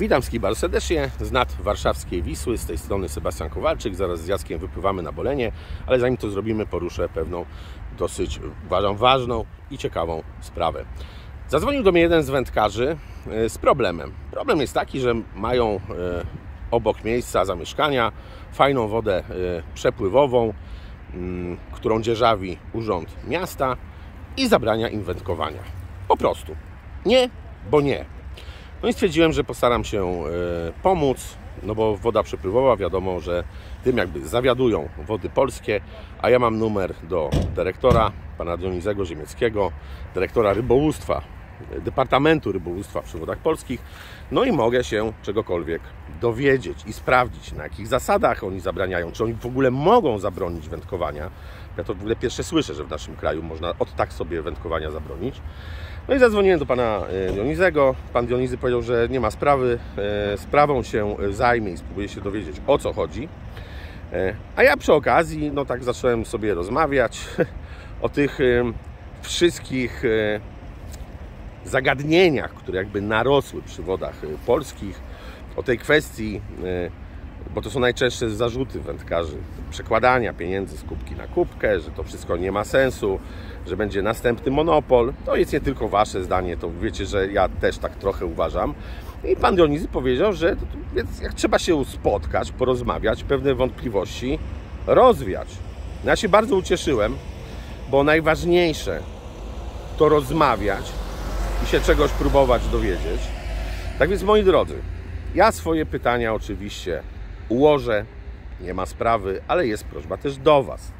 Witam ski bardzo serdecznie z nad warszawskiej Wisły, z tej strony Sebastian Kowalczyk. Zaraz z Jackiem wypływamy na Bolenie, ale zanim to zrobimy, poruszę pewną dosyć, uważam, ważną i ciekawą sprawę. Zadzwonił do mnie jeden z wędkarzy e, z problemem. Problem jest taki, że mają e, obok miejsca zamieszkania fajną wodę e, przepływową, mm, którą dzierżawi Urząd Miasta i zabrania im wędkowania. Po prostu. Nie, bo nie. No i stwierdziłem, że postaram się e, pomóc, no bo woda przepływowa, wiadomo, że tym jakby zawiadują wody polskie, a ja mam numer do dyrektora, pana Dionizego Ziemieckiego, dyrektora rybołówstwa, Departamentu Rybołówstwa przy Wodach Polskich, no i mogę się czegokolwiek dowiedzieć i sprawdzić, na jakich zasadach oni zabraniają, czy oni w ogóle mogą zabronić wędkowania. Ja to w ogóle pierwsze słyszę, że w naszym kraju można od tak sobie wędkowania zabronić. No i zadzwoniłem do pana e, Dionizego. Pan Dionizy powiedział, że nie ma sprawy. E, sprawą się zajmie i spróbuje się dowiedzieć o co chodzi. E, a ja przy okazji, no tak zacząłem sobie rozmawiać o tych wszystkich zagadnieniach, które jakby narosły przy wodach polskich, o tej kwestii, bo to są najczęstsze zarzuty wędkarzy, przekładania pieniędzy z kubki na kubkę, że to wszystko nie ma sensu, że będzie następny monopol. To jest nie tylko Wasze zdanie, to wiecie, że ja też tak trochę uważam. I pan Dionizy powiedział, że więc jak trzeba się spotkać, porozmawiać, pewne wątpliwości rozwiać. No ja się bardzo ucieszyłem, bo najważniejsze to rozmawiać i się czegoś próbować dowiedzieć. Tak więc, moi drodzy, ja swoje pytania oczywiście ułożę, nie ma sprawy, ale jest prośba też do Was.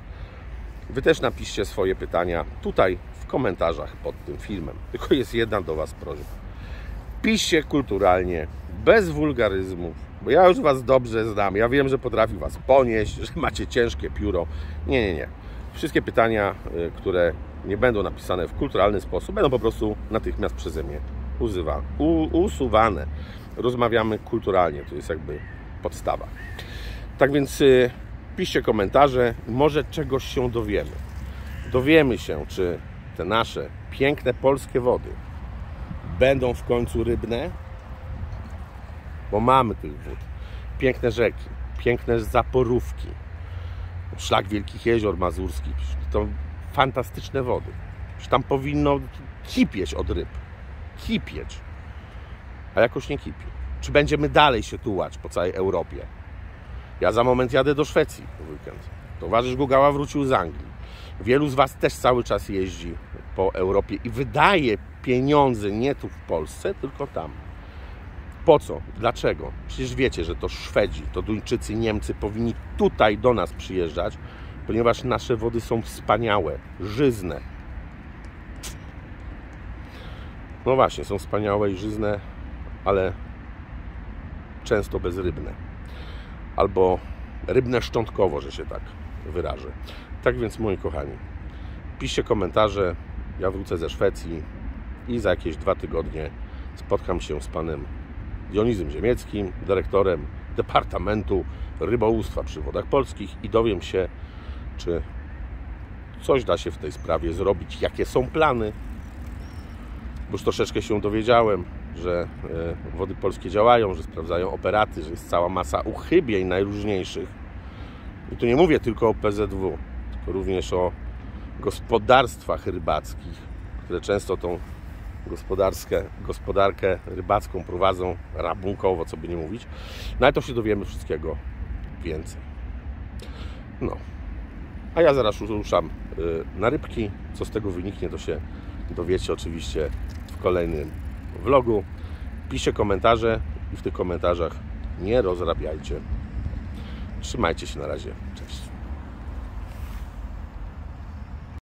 Wy też napiszcie swoje pytania tutaj w komentarzach pod tym filmem. Tylko jest jedna do Was prośba. Piszcie kulturalnie, bez wulgaryzmów, bo ja już Was dobrze znam. Ja wiem, że potrafi Was ponieść, że macie ciężkie pióro. Nie, nie, nie. Wszystkie pytania, y, które nie będą napisane w kulturalny sposób, będą po prostu natychmiast przeze mnie usuwane. Rozmawiamy kulturalnie, to jest jakby podstawa. Tak więc y, piszcie komentarze, może czegoś się dowiemy. Dowiemy się, czy te nasze piękne polskie wody będą w końcu rybne, bo mamy tych wód. Piękne rzeki, piękne zaporówki, szlak Wielkich Jezior Mazurskich. To fantastyczne wody. tam powinno kipieć od ryb. Kipieć. A jakoś nie kipi. Czy będziemy dalej się tułać po całej Europie? Ja za moment jadę do Szwecji w weekend. Towarzysz Gugała wrócił z Anglii. Wielu z Was też cały czas jeździ po Europie i wydaje pieniądze nie tu w Polsce, tylko tam. Po co? Dlaczego? Przecież wiecie, że to Szwedzi, to Duńczycy, Niemcy powinni tutaj do nas przyjeżdżać, ponieważ nasze wody są wspaniałe, żyzne. No właśnie, są wspaniałe i żyzne, ale często bezrybne albo rybne szczątkowo, że się tak wyrażę. Tak więc, moi kochani, piszcie komentarze. Ja wrócę ze Szwecji i za jakieś dwa tygodnie spotkam się z panem Dionizem Ziemieckim, dyrektorem Departamentu Rybołówstwa przy Wodach Polskich i dowiem się, czy coś da się w tej sprawie zrobić, jakie są plany. Bo już troszeczkę się dowiedziałem, że e, wody polskie działają, że sprawdzają operaty, że jest cała masa uchybień najróżniejszych. I tu nie mówię tylko o PZW, tylko również o gospodarstwach rybackich, które często tą gospodarkę, rybacką prowadzą rabunkowo, co by nie mówić. No ale to się dowiemy wszystkiego więcej. No. A ja zaraz ruszam e, na rybki. Co z tego wyniknie, to się dowiecie oczywiście w kolejnym vlogu. Piszcie komentarze i w tych komentarzach nie rozrabiajcie. Trzymajcie się na razie. Cześć.